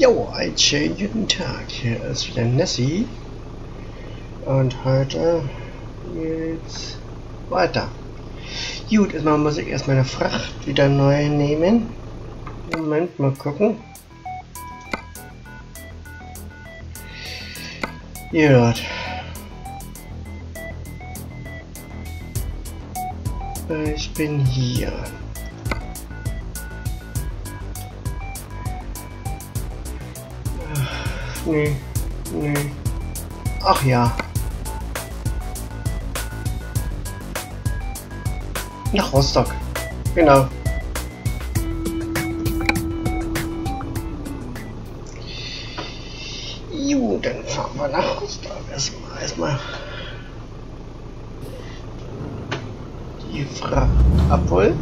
Jo, einen schönen guten Tag. Hier ist wieder Nessie. Und heute geht's weiter. Gut, erstmal muss ich erst meine Fracht wieder neu nehmen. Moment, mal gucken. Gut. Ich bin hier. Nee, nee. Ach ja. Nach Rostock. Genau. Jo, dann fahren wir nach Rostock. Erstmal, erstmal die Fracht abholen.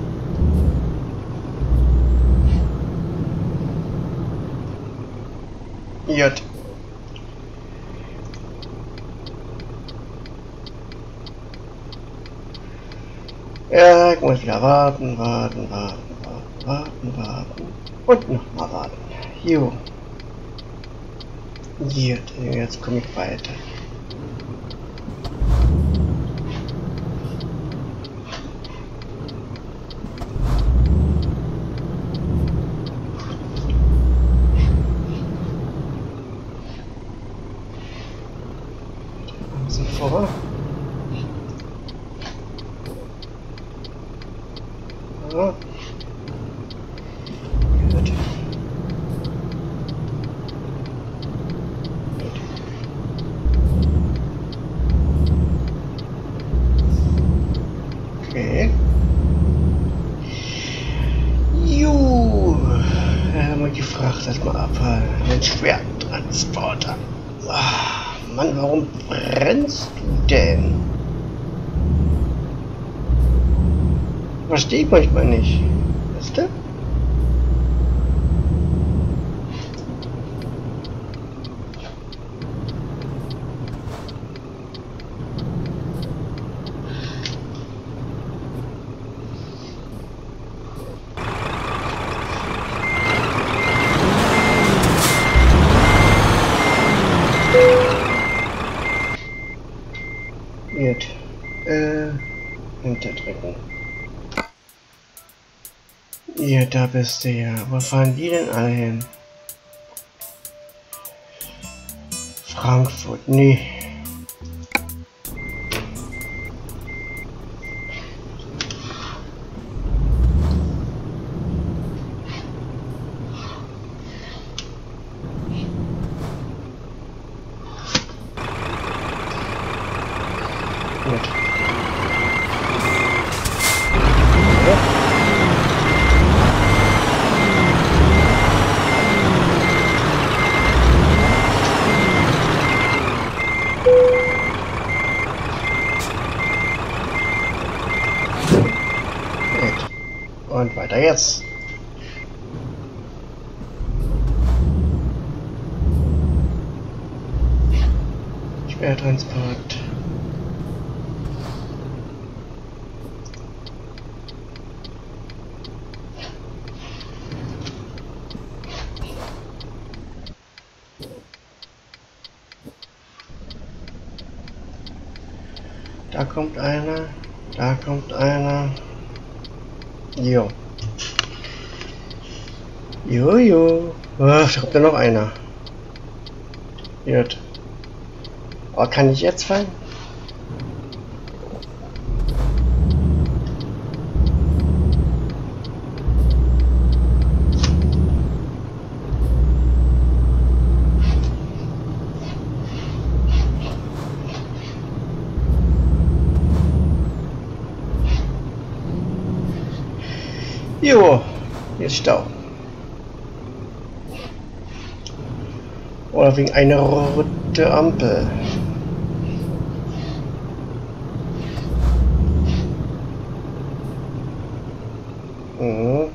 J. Ja, ich muss wieder warten, warten, warten, warten, warten, warten. Und nochmal warten. Jo. Hier, jetzt komme ich weiter. Sie vor? Ja. Gut. Okay. Juhu. Da haben wir die Fracht erstmal abhalten. Den Schwertransporter. Ah, Mann, warum brennst du denn? Verstehe ich manchmal nicht. Weißt du? Gut. Äh, hinterdrücken. Ja, da bist du ja. Wo fahren die denn alle hin? Frankfurt, nee. Gut. Weiter jetzt. Schwertransport. Da kommt einer. Da kommt einer. Jo. Jojo. Ach, da kommt ja noch einer. Gut. Oh, kann ich jetzt fallen? Jo, hier ist Stau. Oder wegen einer roten Ampel. Mhm.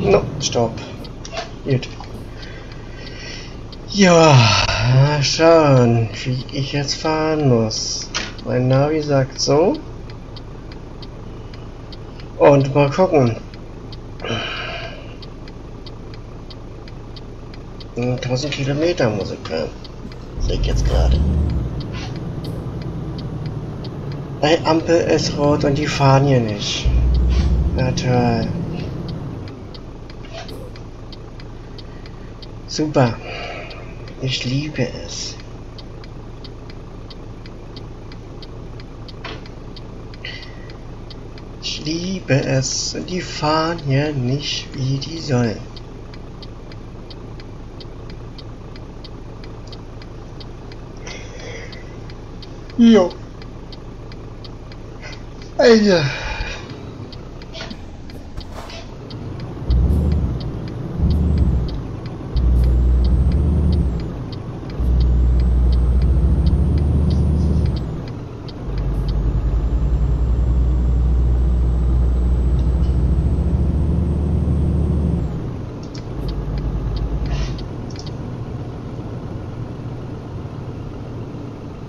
No, stopp. Gut. Ja, schauen, wie ich jetzt fahren muss. Mein Navi sagt so. Und mal gucken. 1000 Kilometer muss ich fahren. Sehe ich jetzt gerade. Bei Ampel ist rot und die fahren hier nicht. Na toll. Super. Ich liebe es. Ich liebe es. Die fahren hier nicht wie die sollen. Jo. Alter.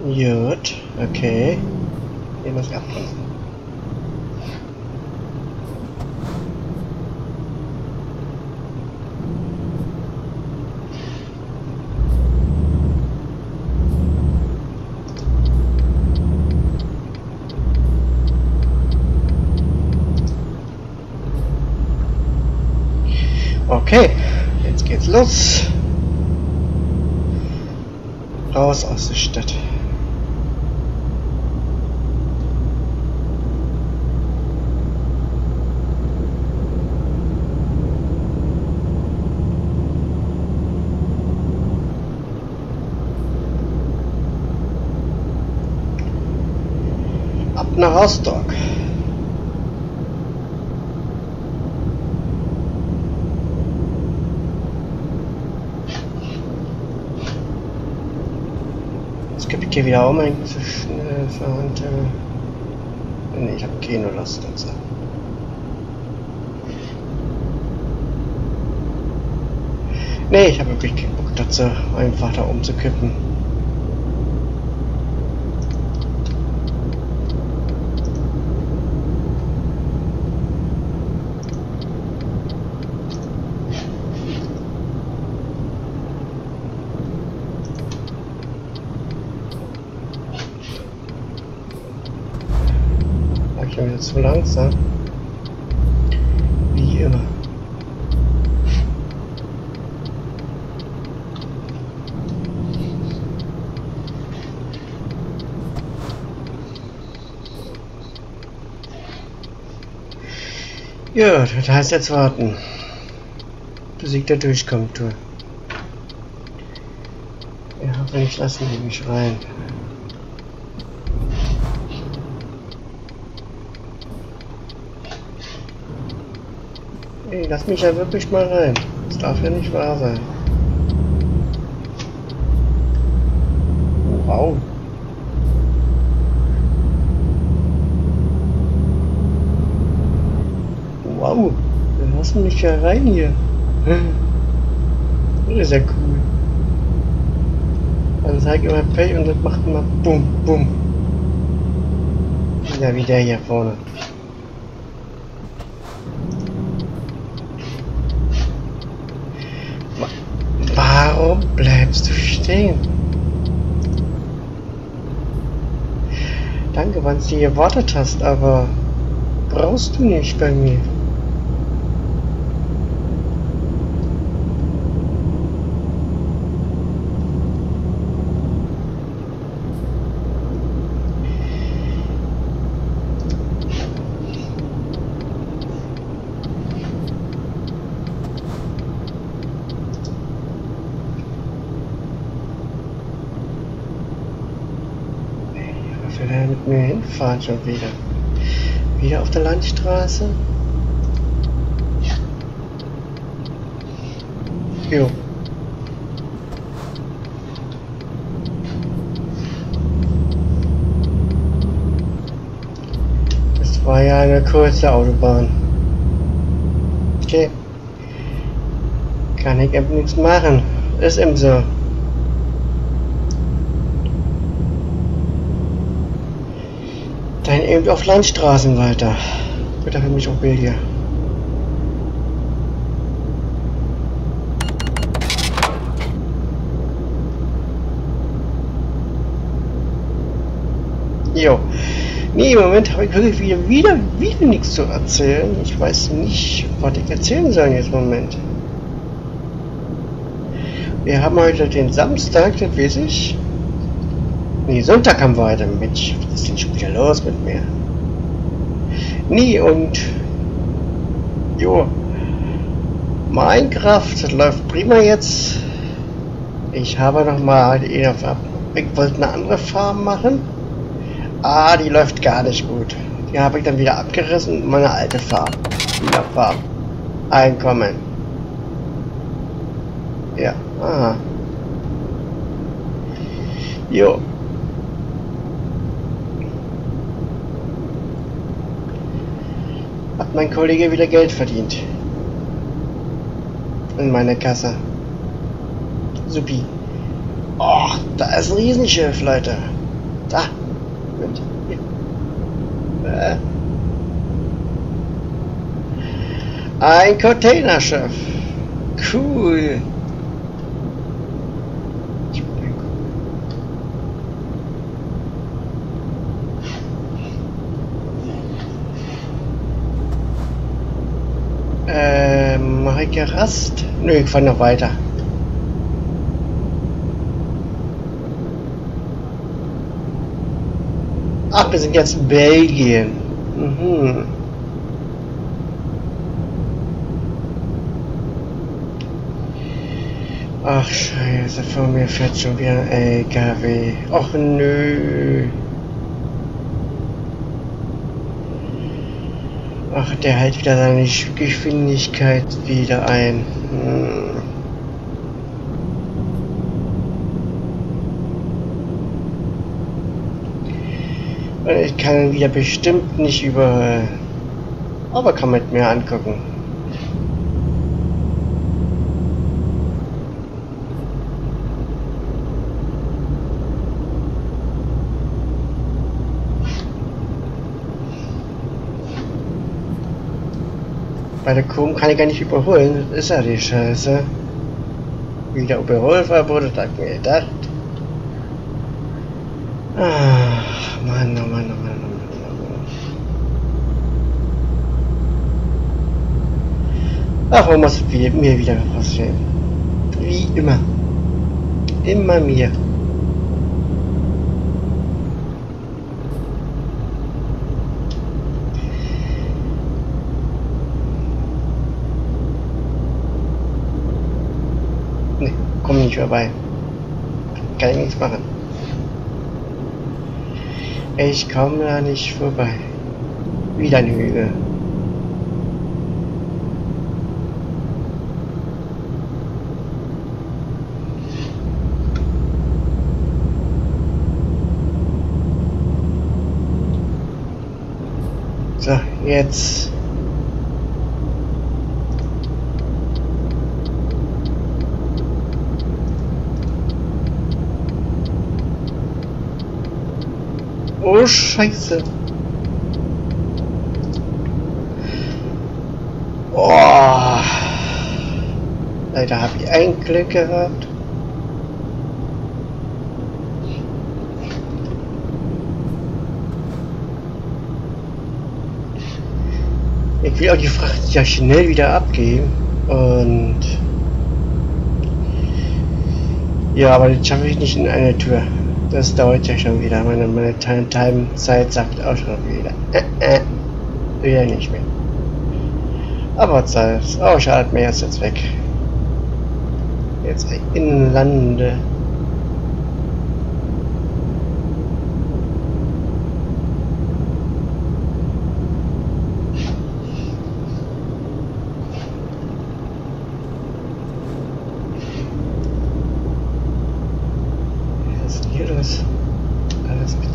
Gut, okay. Hier muss ich abbremsen. Okay, jetzt geht's los. Raus aus der Stadt. Nach Rostock. Jetzt gibt ich wieder um eigentlich so schnell fahren. Ne, ich habe keine Lust dazu. Nee, ich habe wirklich keinen Bock dazu, einfach da umzukippen. Ich ja wieder zu langsam. Wie immer. Ja, das heißt jetzt warten. Ich da durchkommt, du. Ja, hoffentlich lassen die mich rein. Lass mich ja wirklich mal rein. Das darf ja nicht wahr sein. Wow. Wow. Dann lass mich ja rein hier. Das ist ja cool. Dann zeig immer Pay und das macht immer Bum, Bum. Ja, wie der hier vorne. Warum bleibst du stehen? Danke, wann du gewartet hast, aber brauchst du nicht bei mir. Was will er hinfahren schon wieder? Wieder auf der Landstraße? Jo. Das war ja eine kurze Autobahn. Okay. Kann ich eben nichts machen. Ist eben so. Dann eben auf Landstraßen weiter. Bitte für mich auch Bild hier. Jo. Nee, im Moment habe ich wirklich wieder, wieder, wieder nichts zu erzählen. Ich weiß nicht, was ich erzählen soll jetzt im Moment. Wir haben heute den Samstag, das weiß ich. Nee, Sonntag haben wir heute mit. Was ist denn schon wieder los mit mir? Nee, und... Jo. Minecraft, das läuft prima jetzt. Ich habe noch mal... Ich wollte eine andere Farm machen. Ah, die läuft gar nicht gut. Die habe ich dann wieder abgerissen meine alte Farm. Wieder Farm. Einkommen. Ja, aha. Jo. Hat mein Kollege wieder Geld verdient. In meiner Kasse. Supi. Oh, da ist ein Riesenschiff, Leute. Da. Mit. Äh. Ein Containerschiff. Cool. Mache ich Rast? Nö, ich fahre noch weiter. Ach, wir sind jetzt in Belgien. Mhm. Ach, scheiße, vor mir fährt schon wieder ein LKW. Och, nö. Ach, der hält wieder seine Geschwindigkeit wieder ein. Hm. Ich kann ihn wieder bestimmt nicht über... Aber kann man mir angucken. Bei der Kuhm kann ich gar nicht überholen. Das ist ja die Scheiße. Wieder Überholverbot, ich mir gedacht. Ach, Mann, oh Mann, oh Mann, oh Mann, oh. Ach, warum muss mir wieder passieren? Wie immer. Immer mir. Komme nicht vorbei. Kann ich nichts machen. Ich komme da nicht vorbei. Wieder eine Hügel. So, jetzt Oh, scheiße. Oh. Leider habe ich ein Glück gehabt. Ich will auch die Fracht ja schnell wieder abgeben. Und... Ja, aber das schaffe ich nicht in einer Tür. Das dauert ja schon wieder. Meine, meine Time-Zeit sagt auch schon wieder. Äh, äh, wieder nicht mehr. Aber Zeit. Oh, schade, mir ist jetzt weg. Jetzt in Lande.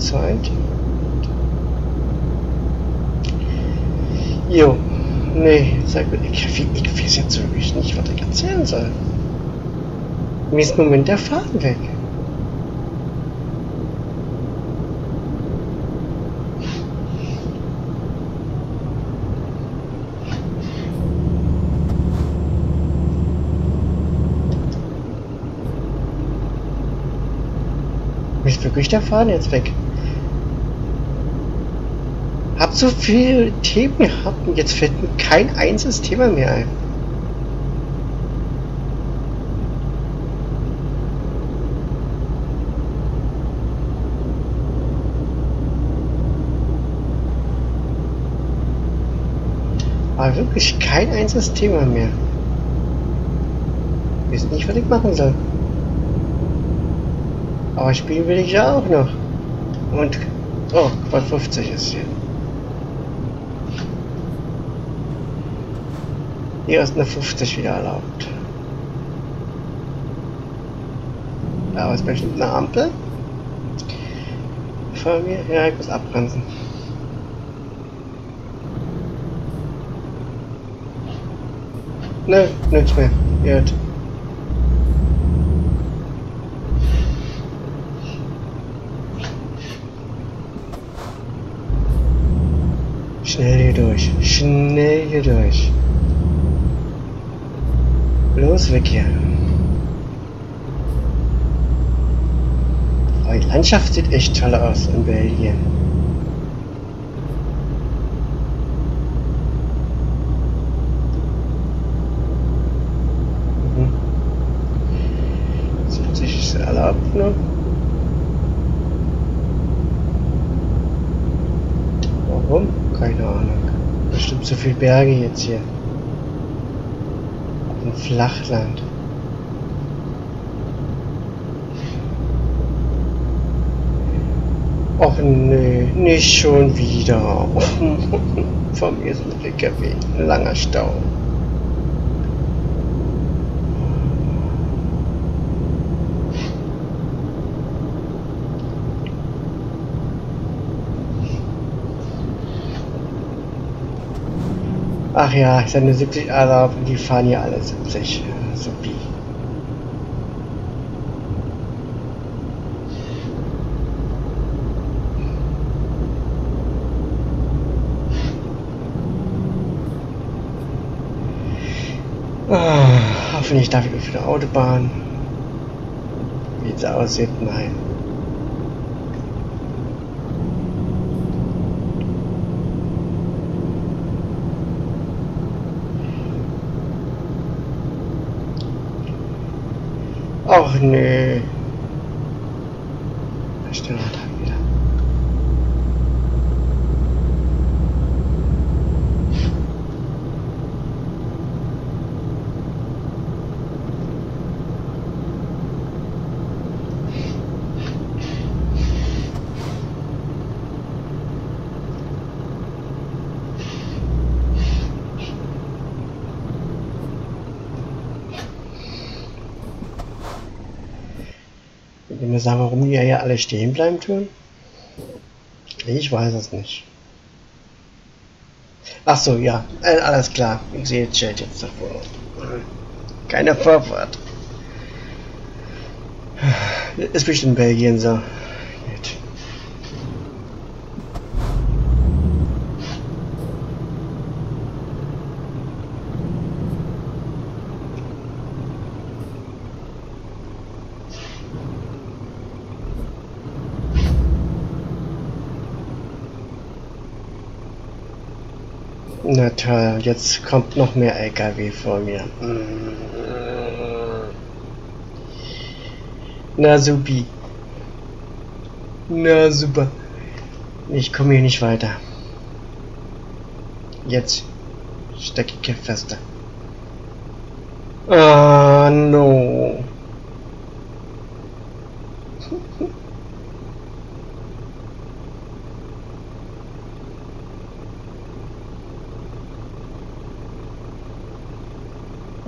Zeit. Jo, nee, sag mir, ich, ich, ich weiß jetzt wirklich nicht, was ich erzählen soll. Mir ist im Moment der Faden weg. Wirklich der Faden jetzt weg? Hab so viele Themen gehabt und jetzt fällt mir kein einziges Thema mehr ein. Aber wirklich kein einziges Thema mehr. Ich weiß nicht, was ich machen soll. Aber spielen will ich ja auch noch. Und, oh, Quad 50 ist hier. Hier ist eine 50 wieder erlaubt. Da ist bestimmt eine Ampel. Vor mir? Ja, ich muss abbremsen. Nö, nichts mehr. Gut. Schnell durch. Schnell hier durch. Los weg hier. Oh, die Landschaft sieht echt toll aus in Belgien. Mhm. 70 ist erlaubt noch. Warum? Keine Ahnung. Bestimmt zu viele Berge jetzt hier. Ein Flachland. Och nee, nicht schon wieder. Ist ein LKW, langer Stau. Ach ja, ich sage 70 erlaubt und die fahren ja alle 70. Supi. Ah, hoffentlich darf ich auf der Autobahn. Wie es aussieht, nein. Och nee. Steuerrad wieder. Ihr mir sagen, warum die hier alle stehen bleiben tun? Ich weiß es nicht. Ach so, ja, äh, alles klar. Ich sehe das Schild jetzt davor. Keine Vorfahrt. Ist bestimmt in Belgien so. Gut. Na toll, jetzt kommt noch mehr LKW vor mir. Na supi. Na super. Ich komme hier nicht weiter. Jetzt stecke ich hier fester. Ah, no.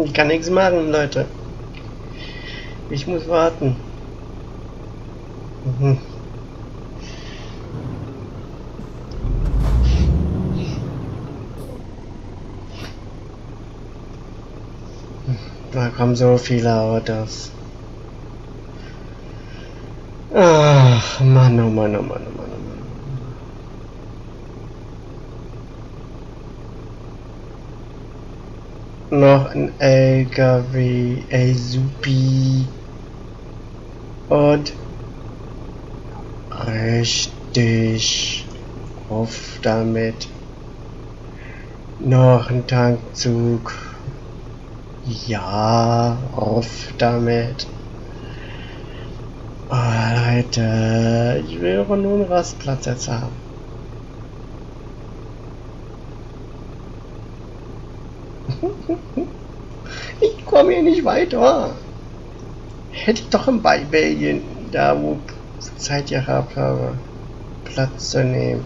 Ich kann nichts machen, Leute. Ich muss warten. Mhm. Da kommen so viele Autos. Ach, Mann, oh Mann, oh Mann, oh Mann, oh Mann. Noch ein LKW, ey, supi. Und Richtig. Auf damit. Noch ein Tankzug. Ja, auf damit. Oh, Leute, ich will aber nur einen Rastplatz jetzt haben. Ich komme hier nicht weiter. Hätte ich doch im Belgien, da wo ich Zeit gehabt habe, Platz zu nehmen.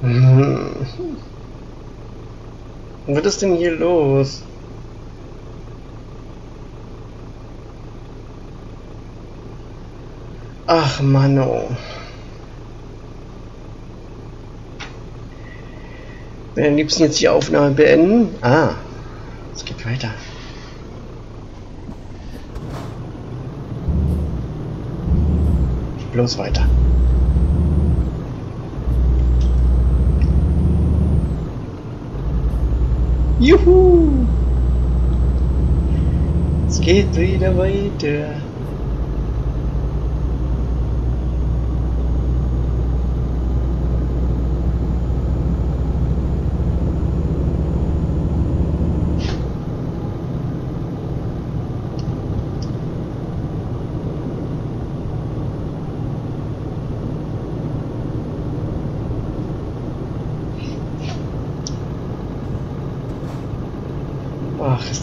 Hm. Was ist denn hier los? Ach, Mano. Ich will am liebsten jetzt die Aufnahme beenden. Ah, es geht weiter. Bloß weiter. Juhu! Es geht wieder weiter.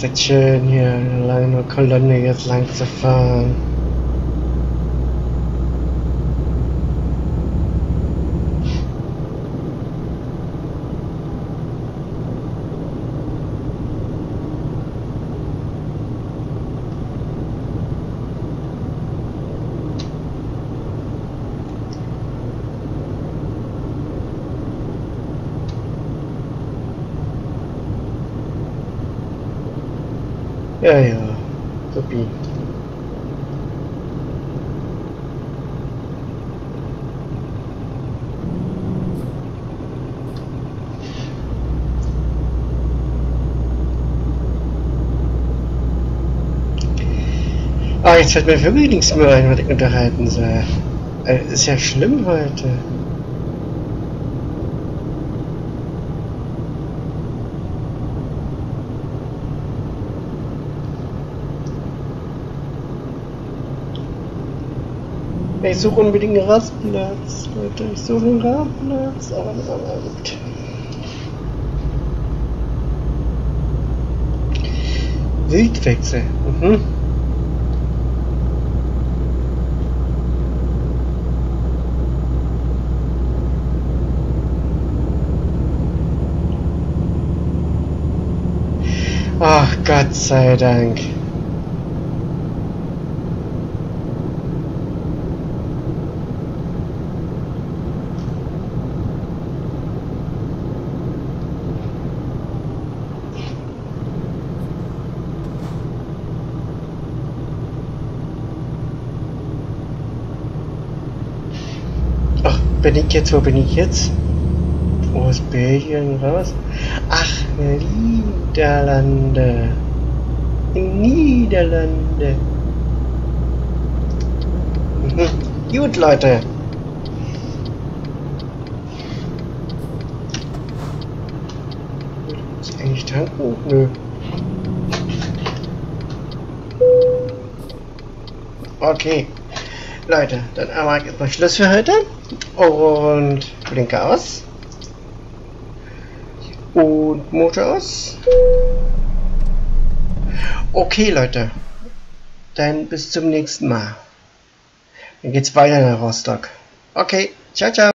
Ach, ist das schön hier, eine Kolonne Ja, ja, supi. Ah, jetzt fällt mir wirklich nichts mehr ein, was ich unterhalten soll. Also, ist ja schlimm heute. Ich suche unbedingt einen Rastplatz, Leute. Ich suche einen Rastplatz. Ist aber gut. Wildwechsel. Mhm. Ach, Gott sei Dank. Bin ich jetzt, wo bin ich jetzt? Aus Belgien raus? Ach, Niederlande. Niederlande. Gut, Leute. Ist eigentlich tanken? Nö. Okay. Leute, dann ich jetzt mal Schluss für heute. Und Blinker aus. Und Motor aus. Okay, Leute. Dann bis zum nächsten Mal. Dann geht's weiter nach Rostock. Okay, ciao, ciao.